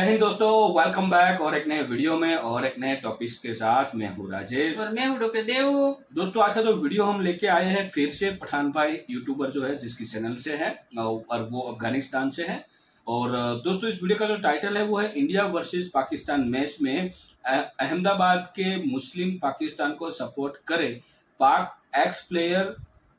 जय हिंद दोस्तों welcome back और एक नए वीडियो में और एक नए टॉपिक्स के साथ मैं हूँ राजेश। और मैं हूँ डॉक्टर देव। दोस्तों आज का जो वीडियो हम लेके आए हैं फिर से पठान भाई यूट्यूबर जो है जिसकी चैनल से है और वो अफ़गानिस्तान से है। और दोस्तों इस वीडियो का जो टाइटल है वो है इंडिया वर्सेस पाकिस्तान मैच में अहमदाबाद के मुस्लिम पाकिस्तान को सपोर्ट करे पाक एक्स प्लेयर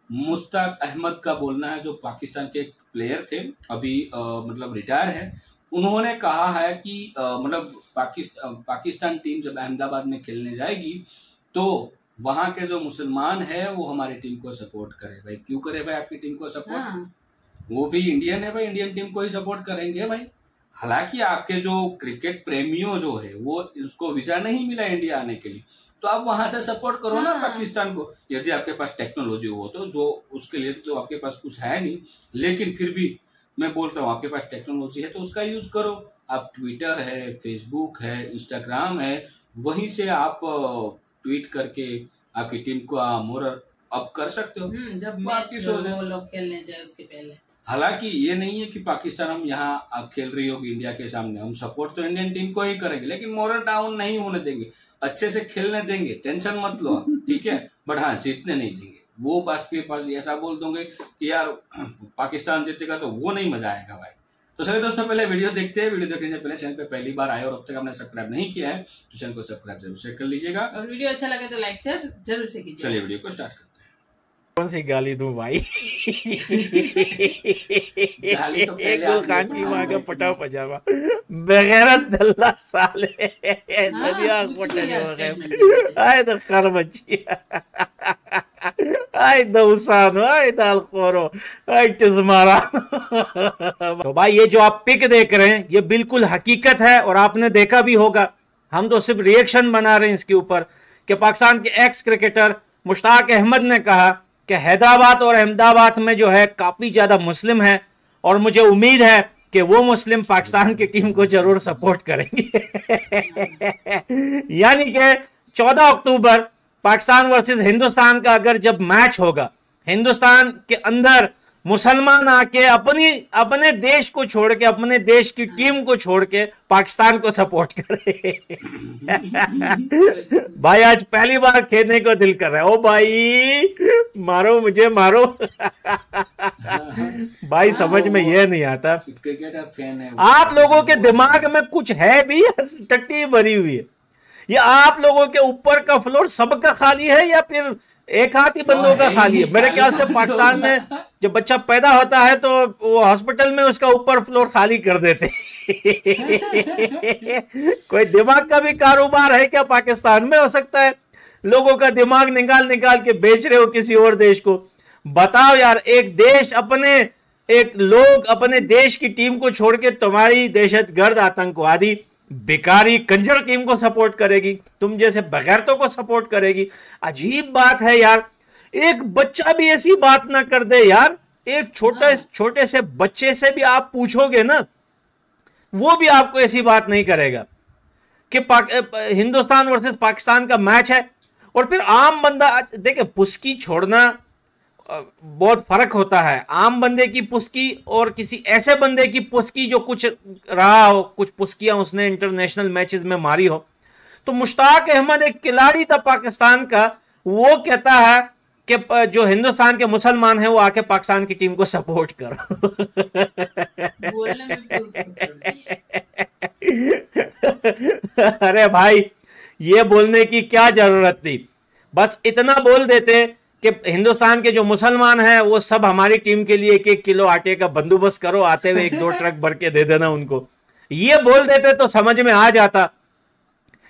मुश्ताक अहमद का बोलना है जो पाकिस्तान के प्लेयर थे। अभी आ, मतलब रिटायर है। उन्होंने कहा है कि मतलब पाकिस्तान पाकिस्तान टीम जब अहमदाबाद में खेलने जाएगी तो वहाँ के जो मुसलमान है वो हमारी टीम को सपोर्ट करे। भाई क्यों करे भाई आपकी टीम को सपोर्ट? हाँ। वो भी इंडियन है भाई इंडियन टीम को ही सपोर्ट करेंगे भाई। हालाँकि आपके जो क्रिकेट प्रेमियों जो है वो उसको वीज़ा नहीं मिला इंडिया आने के लिए। तो आप वहाँ से सपोर्ट करो ना हाँ। पाकिस्तान को। यदि आपके पास टेक्नोलॉजी हो तो जो उसके लिए तो आपके पास कुछ है नहीं लेकिन फिर भी मैं बोलता हूँ आपके पास टेक्नोलॉजी है तो उसका यूज़ करो। आप ट्विटर है फेसबुक है इंस्टाग्राम है वहीं से आप ट्वीट करके आपकी टीम को मोर अप कर सकते हो। हम्म, जब मैच वो लोग खेलने जाए उसके पहले। हालाँकि ये नहीं है कि पाकिस्तान हम यहाँ आप खेल रही होगी इंडिया के सामने। हम सपोर्ट तो इंडियन टीम को ही करेंगे लेकिन मोरल डाउन नहीं होने देंगे। अच्छे से खेलने देंगे टेंशन मत लो ठीक है? बट हाँ जीतने नहीं देंगे। वो पास के पास ऐसा बोल दोगे कि यार पाकिस्तान जीतेगा तो वो नहीं मज़ा आएगा भाई। तो चलिए दोस्तों पहले वीडियो देखते हैं। वीडियो देखने से पहले चैनल पे पहली बार आए और अब तक आपने सब्सक्राइब नहीं किया है तो चैनल को सब्सक्राइब ज़रूर से कर लीजिएगा। और वीडियो अच्छा लगे तो लाइक शेयर ज़रूर से कीजिए चलिए वीडियो को स्टार्ट करते हैं। कौन सी गाली दूँ भाई? गाली तो गुल खान की माँ का पटा पजामा। बगैर दल्ला साले। नदिया पटा आए तो खर बच्ची आए दौसान आए दाल खोरो आए टिजमारा तो भाई, ये जो आप पिक देख रहे हैं, ये बिल्कुल हकीकत है और आपने देखा भी होगा। हम तो सिर्फ़ रिएक्शन बना रहे हैं इसके ऊपर कि पाकिस्तान के एक्स क्रिकेटर मुश्ताक अहमद ने कहा कि हैदराबाद और अहमदाबाद में जो है काफ़ी ज़्यादा मुस्लिम है और मुझे उम्मीद है कि वो मुस्लिम पाकिस्तान की टीम को ज़रूर सपोर्ट करेंगे। यानी कि 14 अक्टूबर पाकिस्तान वर्सेस हिंदुस्तान का अगर जब मैच होगा हिंदुस्तान के अंदर मुसलमान आके अपनी अपने देश को छोड़ के अपने देश की टीम को छोड़ के पाकिस्तान को सपोर्ट करे। भाई आज पहली बार खेलने को दिल कर रहा है। ओ भाई मारो मुझे मारो। भाई समझ में यह नहीं आता। आप लोगों के दिमाग में कुछ है भी टट्टी भरी हुई है? ये आप लोगों के ऊपर का फ्लोर सबका खाली है या फिर एक हाथ ही बंदों का खाली है? मेरे ख्याल से पाकिस्तान में जब बच्चा पैदा होता है तो वो हॉस्पिटल में उसका ऊपर फ्लोर खाली कर देते कोई दिमाग का भी कारोबार है क्या पाकिस्तान में? हो सकता है लोगों का दिमाग निकाल निकाल के बेच रहे हो किसी और देश को। बताओ यार एक देश अपने एक लोग अपने देश की टीम को छोड़ के तुम्हारी दहशत गर्द आतंकवादी बेकारी कंजर टीम को सपोर्ट करेगी तुम जैसे बगैरतों को सपोर्ट करेगी। अजीब बात है यार एक बच्चा भी ऐसी बात ना कर दे यार। एक छोटे हाँ। छोटे से बच्चे से भी आप पूछोगे ना वो भी आपको ऐसी बात नहीं करेगा कि हिंदुस्तान वर्सेस पाकिस्तान का मैच है। और फिर आम बंदा देखे पुस्की छोड़ना बहुत फ़र्क होता है। आम बंदे की पुस्की और किसी ऐसे बंदे की पुस्की जो कुछ रहा हो कुछ पुस्कियाँ उसने इंटरनेशनल मैचेस में मारी हो। तो मुश्ताक अहमद एक खिलाड़ी था पाकिस्तान का। वो कहता है कि जो हिंदुस्तान के मुसलमान हैं वो आके पाकिस्तान की टीम को सपोर्ट करो। अरे भाई ये बोलने की क्या ज़रूरत थी? बस इतना बोल देते कि हिंदुस्तान के जो मुसलमान हैं वो सब हमारी टीम के लिए एक एक किलो आटे का बंदोबस्त करो आते हुए एक दो ट्रक भर के दे देना उनको। ये बोल देते तो समझ में आ जाता।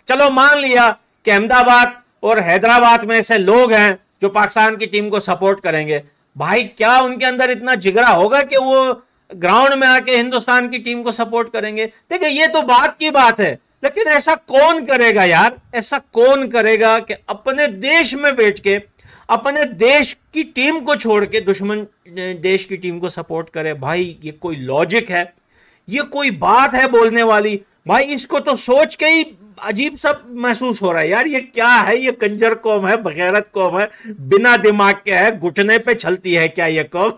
चलो मान लिया कि अहमदाबाद और हैदराबाद में ऐसे लोग हैं जो पाकिस्तान की टीम को सपोर्ट करेंगे। भाई क्या उनके अंदर इतना जिगरा होगा कि वो ग्राउंड में आके हिंदुस्तान की टीम को सपोर्ट करेंगे? देखिए ये तो बात की बात है लेकिन ऐसा कौन करेगा यार? ऐसा कौन करेगा कि अपने देश में बैठ के अपने देश की टीम को छोड़ के दुश्मन देश की टीम को सपोर्ट करे, भाई, ये कोई लॉजिक है? ये कोई बात है बोलने वाली? भाई, इसको तो सोच के ही अजीब सा महसूस हो रहा है। यार, ये क्या है? ये कंजर कौम है, बगैरत कौम है, बिना दिमाग के है, घुटने पे चलती है क्या ये कौम?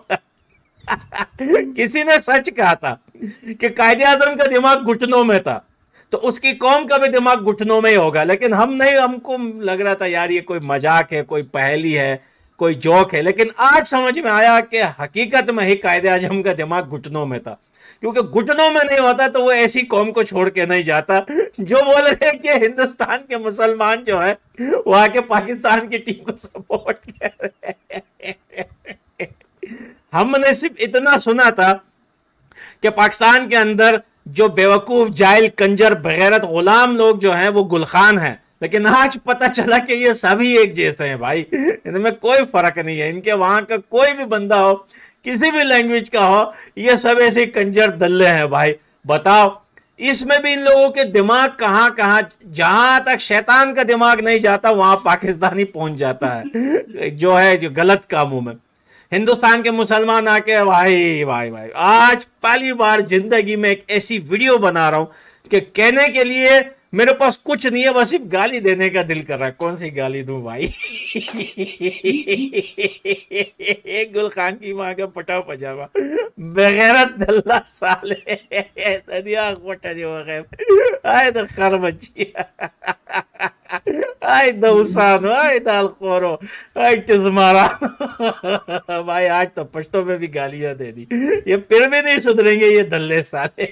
किसी ने सच कहा था कि कायदे आज़म का दिमाग घुटनों में था। तो उसकी कौम का भी दिमाग घुटनों में ही होगा। लेकिन हम नहीं, हमको लग रहा था, यार, ये कोई मज़ाक है, कोई पहली है, कोई जोक है। लेकिन आज समझ में आया कि हकीकत में ही कायदे आज़म का दिमाग घुटनों में था। क्योंकि घुटनों में नहीं होता तो वो ऐसी कौम को छोड़ के नहीं जाता, जो बोल रहे हैं कि हिंदुस्तान के मुसलमान जो है वो आके पाकिस्तान की टीम को सपोर्ट कर रहे हमने सिर्फ़ इतना सुना था कि पाकिस्तान के अंदर जो बेवकूफ़ जाइल कंजर, बगैरत गुलाम लोग जो हैं, वो गुलखान हैं। लेकिन आज पता चला कि ये सभी एक जैसे हैं भाई। इनमें कोई फ़र्क नहीं है। इनके वहाँ का कोई भी बंदा हो, किसी भी लैंग्वेज का हो, ये सब ऐसे कंजर दल्ले हैं भाई। बताओ, इसमें भी इन लोगों के दिमाग कहाँ कहाँ, जहाँ तक शैतान का दिमाग नहीं जाता, वहाँ पाकिस्तानी पहुँच जाता है। जो है, जो गलत कामों में। हिंदुस्तान के मुसलमान आके, भाई भाई भाई, आज पहली बार ज़िंदगी में एक ऐसी वीडियो बना रहा हूँ कि कहने के लिए मेरे पास कुछ नहीं है, बस सिर्फ़ गाली देने का दिल कर रहा है। कौन सी गाली दूँ भाई? एक गुल खान की माँ का पटा पजामा। दल्ला साले कोटा जो आए तो खर बच्ची आए दौसान आए दाल खोरो आए भाई आज तो पश्तो में भी गालियाँ दे दी ये फिर भी नहीं सुधरेंगे ये दल्ले साले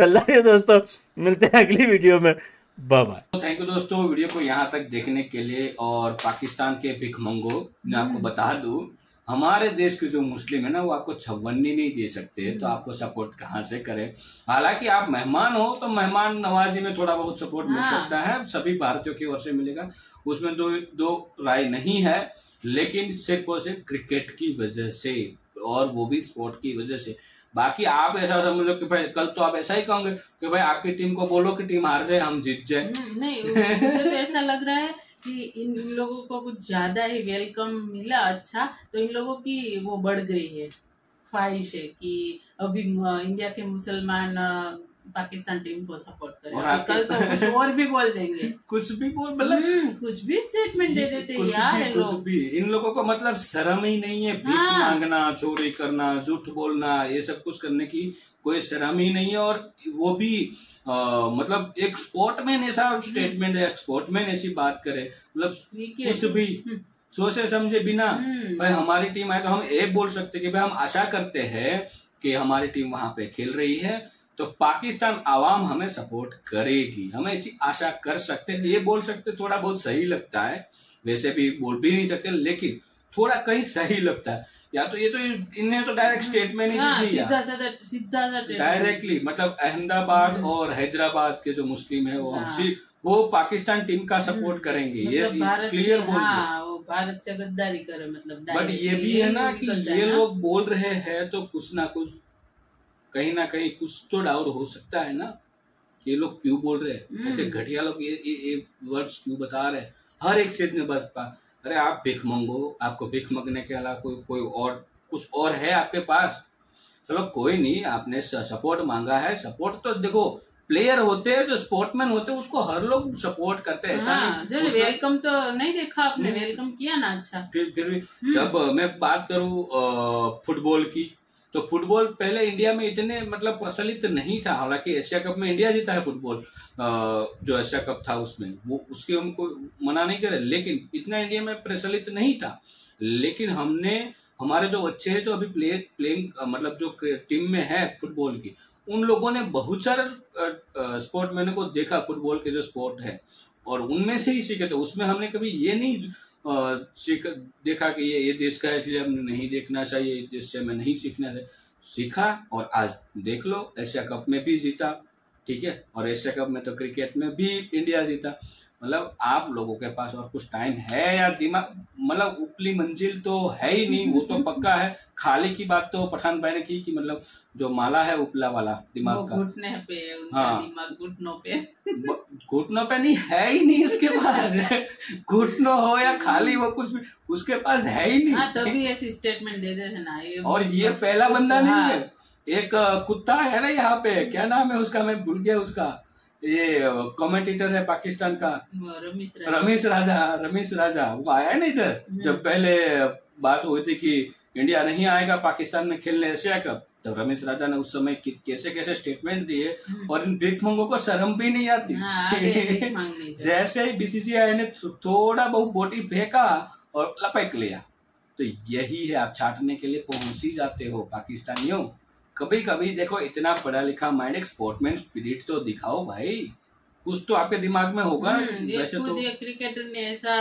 अल्लाह दोस्तों मिलते हैं अगली वीडियो में बाय बाय थैंक यू दोस्तों वीडियो को यहाँ तक देखने के लिए और पाकिस्तान के भिखमंगो मैं आपको बता दूँ हमारे देश के जो मुस्लिम है ना वो आपको छवन्नी नहीं दे सकते तो आपको सपोर्ट कहाँ से करें? हालाँकि आप मेहमान हो तो मेहमान नवाजी में थोड़ा बहुत सपोर्ट मिल हाँ। सकता है सभी भारतीयों की ओर से मिलेगा। उसमें दो दो राय नहीं है लेकिन सिर्फ़ और सिर्फ़ क्रिकेट की वजह से और वो भी स्पोर्ट की वजह से। बाकी आप ऐसा समझ लो कि भाई कल तो आप ऐसा ही कहोगे कि भाई आपकी टीम को बोलो कि टीम हार जाए हम जीत जाए। हम्म, नहीं मुझे तो ऐसा लग रहा है कि इन इन लोगों को कुछ ज़्यादा ही वेलकम मिला अच्छा तो इन लोगों की वो बढ़ गई है। ख्वाहिश है कि अभी इंडिया के मुसलमान पाकिस्तान टीम को सपोर्ट करें। और कल तो कुछ और भी बोल देंगे। कुछ भी बोल मतलब हम्म, कुछ भी स्टेटमेंट दे देते हैं कुछ यार भी कुछ भी। इन लोगों को मतलब शर्म ही नहीं है भीख हाँ। मांगना चोरी करना झूठ बोलना ये सब कुछ करने की कोई शर्म ही नहीं है। और वो भी आ, मतलब एक स्पोर्टमैन ऐसा स्टेटमेंट है स्पोर्टमैन ऐसी बात करे। मतलब कुछ भी हम्म। सोचे समझे बिना हम्म। भाई हमारी टीम आए तो हम एक बोल सकते कि भाई हम आशा करते हैं कि हमारी टीम वहाँ पे खेल रही है। तो पाकिस्तान आवाम हमें सपोर्ट करेगी। हमें ऐसी आशा कर सकते हैं। ये बोल सकते थोड़ा बहुत सही लगता है। वैसे भी बोल भी नहीं सकते लेकिन थोड़ा कहीं सही लगता है। या तो ये तो इन्हें तो डायरेक्ट स्टेटमेंट ही हाँ, दे दिया। सीधा सीधा डायरेक्टली मतलब अहमदाबाद और हैदराबाद के जो मुस्लिम है वो हाँ। हमसे वो पाकिस्तान टीम का सपोर्ट करेंगे। ये मतलब क्लियर बोल दिया। हाँ वो भारत से गद्दारी करे मतलब बट ये भी है ना कि ये लोग बोल रहे हैं तो कुछ ना कुछ कहीं ना कहीं कुछ तो डाउट हो सकता है ना कि ये लोग क्यों बोल रहे हैं हम्म। ऐसे घटिया लोग ये ये, ये वर्ड्स क्यों बता रहे हैं हर एक क्षेत्र में बस पा अरे आप भिख मंगो आपको भिख मंगने के अलावा कोई कोई और कुछ और है आपके पास चलो कोई नहीं आपने सपोर्ट मांगा है सपोर्ट तो देखो प्लेयर होते हैं जो स्पोर्टमैन होते हैं उसको हर लोग सपोर्ट करते हैं ऐसा हाँ नहीं वेलकम तो नहीं देखा आपने हम्म। वेलकम किया ना अच्छा फिर फिर भी हम्म। जब मैं बात करूँ फुटबॉल की तो फुटबॉल पहले इंडिया में इतने मतलब प्रचलित नहीं था। हालाँकि एशिया कप में इंडिया जीता है फुटबॉल जो एशिया कप था उसमें। वो, उसके हमको मना नहीं करे, लेकिन इतना इंडिया में प्रचलित नहीं था। लेकिन हमने, हमारे जो बच्चे हैं, जो अभी प्ले प्लेइंग मतलब जो टीम में है फुटबॉल की, उन लोगों ने बहुत सारे स्पोर्ट मैंने को देखा, फुटबॉल के जो स्पोर्ट है। और उनमें से ही सीखे थे। उसमें हमने कभी ये नहीं सीख, देखा कि ये ये देश का है, इसलिए हमें नहीं देखना चाहिए, इस देश से हमें नहीं सीखना चाहिए। सीखा और आज देख लो, एशिया कप में भी जीता, ठीक है? और एशिया कप में तो क्रिकेट में भी इंडिया जीता। मतलब आप लोगों के पास और कुछ टाइम है या दिमाग मतलब उपली मंजिल तो है ही नहीं वो तो पक्का है। खाली की बात तो पठान भाई ने की कि मतलब जो माला है उपला वाला दिमाग का। घुटने पे हाँ। दिमाग घुटनों पे। घुटनों पे नहीं है ही नहीं इसके पास। घुटनों हो या खाली वो कुछ भी उसके पास है ही नहीं। हाँ तभी ऐसी स्टेटमेंट दे देते ना ये और ये पहला बंदा नहीं हाँ, है। एक कुत्ता है ना यहाँ पे क्या नाम है उसका? मैं भूल गया उसका। ये कमेंटेटर है पाकिस्तान का रमेश राजा। रमेश राजा रमेश राजा वो आया है ना इधर हम्म। जब पहले बात हुई थी कि इंडिया नहीं आएगा पाकिस्तान में खेलने एशिया कप तो रमेश राजा ने उस समय कैसे कैसे स्टेटमेंट दिए और इन भीख मंगों को शर्म भी नहीं आती हम्म। हाँ। जैसे ही बीसीसीआई ने थोड़ा बहुत बोटी फेंका और लपक लिया तो यही है आप छाटने के लिए पहुँच ही जाते हो पाकिस्तानियों कभी कभी देखो इतना पढ़ा लिखा माइंड एक स्पोर्टमैन स्पिरिट तो दिखाओ भाई कुछ तो आपके दिमाग में होगा हम्म, वैसे तो क्रिकेटर ने ऐसा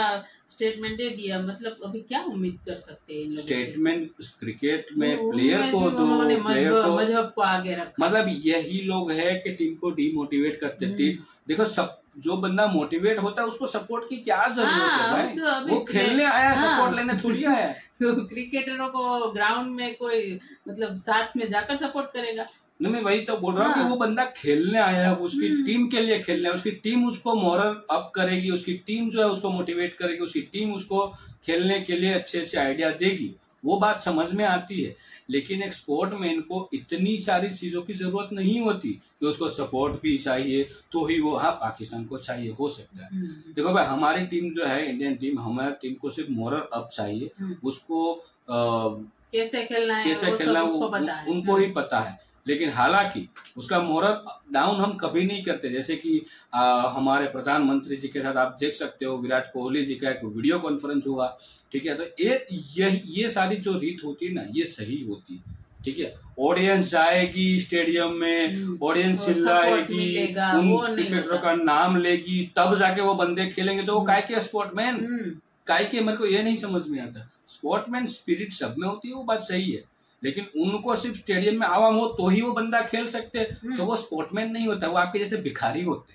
स्टेटमेंट दे दिया मतलब अभी क्या उम्मीद कर सकते हैं? स्टेटमेंट क्रिकेट में प्लेयर को दो प्लेयर को मज़हब को आगे रखा मतलब यही लोग है कि टीम को डीमोटिवेट करते हम्म। टीम देखो सब जो बंदा मोटिवेट होता है उसको सपोर्ट की क्या ज़रूरत हाँ, है भाई तो वो खेलने आया हाँ। सपोर्ट लेने थोड़ी आया तो क्रिकेटरों को ग्राउंड में कोई मतलब साथ में जाकर सपोर्ट करेगा नहीं मैं वही तो बोल रहा हूँ कि हाँ। वो बंदा खेलने आया है उसकी हम्म। टीम के लिए खेलने उसकी टीम उसको मॉरल अप करेगी उसकी टीम जो है उसको मोटिवेट करेगी उसकी टीम उसको खेलने के लिए अच्छे अच्छे आइडिया देगी वो बात समझ में आती है। लेकिन एक स्पोर्टमैन को इतनी सारी चीज़ों की ज़रूरत नहीं होती कि उसको सपोर्ट भी चाहिए तो ही वो हाँ पाकिस्तान को चाहिए हो सकता है। हम्म, देखो भाई हमारी टीम जो है इंडियन टीम हमारी टीम को सिर्फ़ मोरल अप चाहिए। हम्म। उसको आ, कैसे खेलना है कैसे खेलना उसको है। उनको ही पता है। लेकिन हालाँकि उसका मोरल डाउन हम कभी नहीं करते। जैसे कि आ, हमारे प्रधानमंत्री जी के साथ आप देख सकते हो विराट कोहली जी का एक वीडियो कॉन्फ्रेंस हुआ ठीक है? तो ये ये ये सारी जो रीत होती है ना ये सही होती है ठीक है? ऑडियंस जाएगी स्टेडियम में हम्म, ऑडियंस और चिल्लाएगी उन क्रिकेटरों का नाम लेगी तब जाके वो बंदे खेलेंगे। तो वो काय के स्पोर्टमैन हम्म, काय के मेरे को ये नहीं समझ में आता। स्पोर्टमैन स्पिरिट सब में होती है वो बात सही है। लेकिन उनको सिर्फ़ स्टेडियम में आवाम हो तो ही वो बंदा खेल सकते हम्म। तो वो स्पोर्टमैन नहीं होता वो आपके जैसे भिखारी होते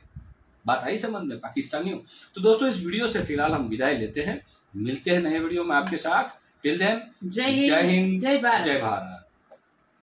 बात आई समझ में पाकिस्तानियों? तो दोस्तों इस वीडियो से फ़िलहाल हम विदाई लेते हैं। मिलते हैं नए वीडियो में आपके साथ। टिल देन जय हिंद जय हिंद जय भारत। जय भारत।